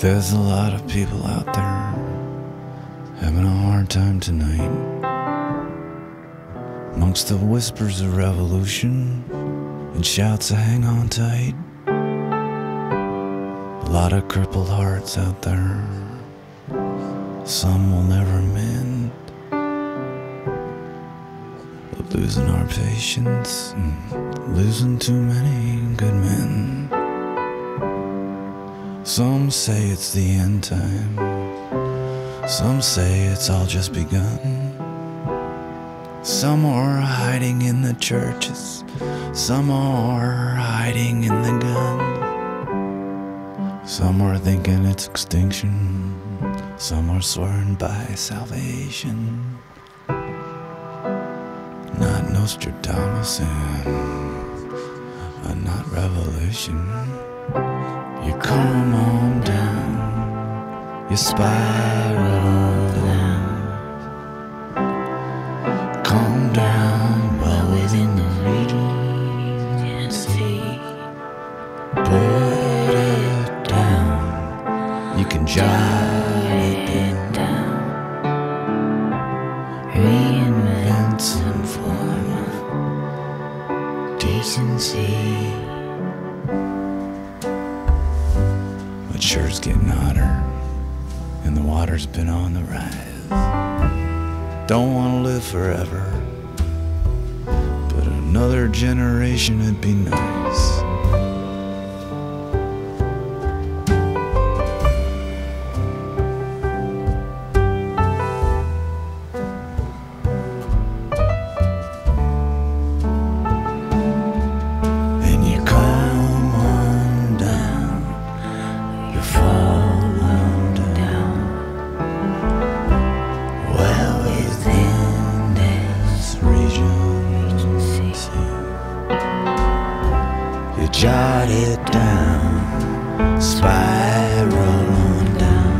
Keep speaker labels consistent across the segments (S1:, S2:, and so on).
S1: There's a lot of people out there having a hard time tonight. Amongst the whispers of revolution and shouts of hang on tight. A lot of crippled hearts out there. Some will never mend. But losing our patience and losing too many good men. Some say it's the end time. Some say it's all just begun. Some are hiding in the churches. Some are hiding in the gun. Some are thinking it's extinction. Some are swearing by salvation. Not Nostradamus and not revolution. Come on down, you spiral down. Calm down, well within the Regency. Put it down, you can jot it down. Reinvent some form of decency. But sure it's getting hotter, and the water's been on the rise. Don't want to live forever, but another generation would be nice. You jot it down, spiral on down.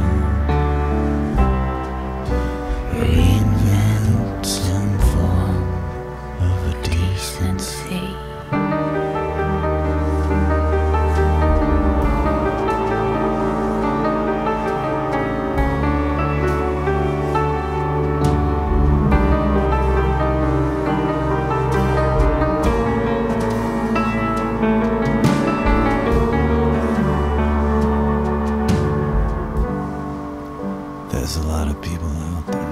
S1: There's a lot of people out there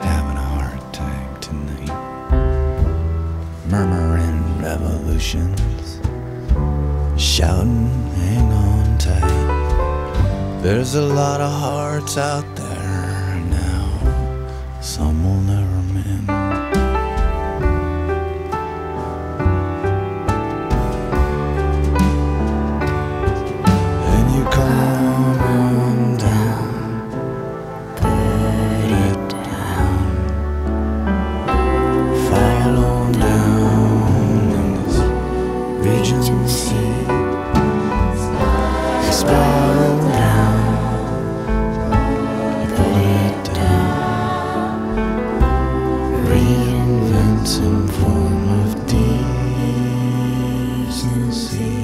S1: having a hard time tonight. Murmuring revolutions, shouting, hang on tight. There's a lot of hearts out there see.